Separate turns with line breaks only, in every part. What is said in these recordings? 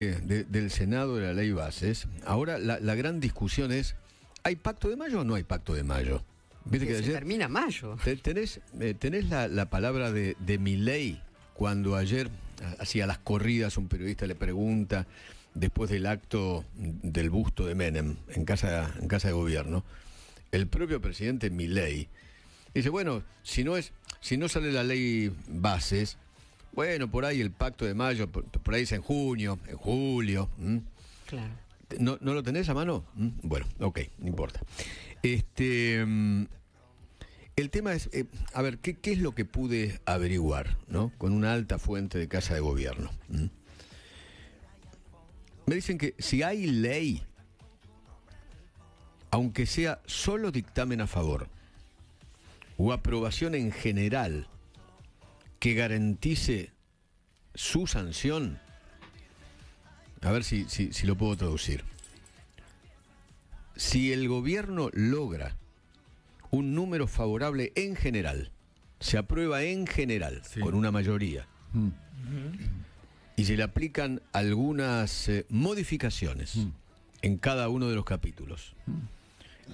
de- del Senado de la ley bases, ahora la, la gran discusión es, ¿hay pacto de mayo o no hay pacto de mayo? Viste
Que
que
se
ayer
termina mayo.
te- tenés, eh, tenés la, la palabra de, de Milei cuando ayer a- hacía las corridas un periodista le pregunta después del acto del busto de Menem en casa, en casa de gobierno, el propio presidente Milei dice, bueno, si no es, si no sale la ley bases, bueno, por ahí el pacto de mayo, por, por ahí es en junio, en julio.
Claro.
¿No, ¿No lo tenés a mano? ¿Mm? Bueno, ok, no importa. Este, mm, el tema es, eh, a ver, ¿qué, qué es lo que pude averiguar ¿no? con una alta fuente de casa de gobierno? ¿Mm? Me dicen que si hay ley, aunque sea solo dictamen a favor o aprobación en general que garantice su sanción, a ver si, si, si lo puedo traducir. Si el gobierno logra un número favorable en general, se aprueba en general,
Sí.
con una mayoría,
Mm.
y se le aplican algunas eh, modificaciones
Mm.
en cada uno de los capítulos,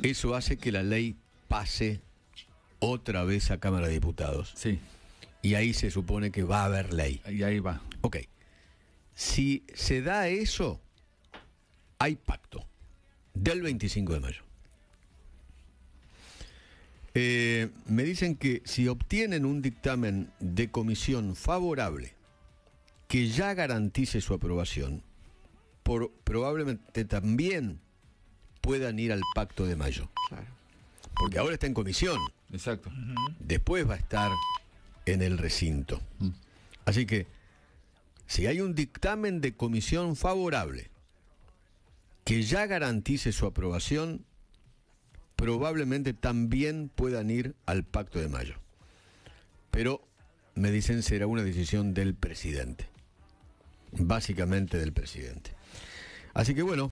eso hace que la ley pase otra vez a Cámara de Diputados.
Sí,
Y ahí se supone que va a haber ley.
y ahí va.
Ok. Si se da eso, hay pacto del 25 de mayo. Eh, me dicen que si obtienen un dictamen de comisión favorable que ya garantice su aprobación, por- probablemente también puedan ir al pacto de mayo.
Claro.
Porque ahora está en comisión
Exacto.
después va a estar en el recinto. Así que, si hay un dictamen de comisión favorable que ya garantice su aprobación, probablemente también puedan ir al pacto de mayo. Pero, me dicen, será una decisión del presidente. Básicamente del presidente. Así que bueno,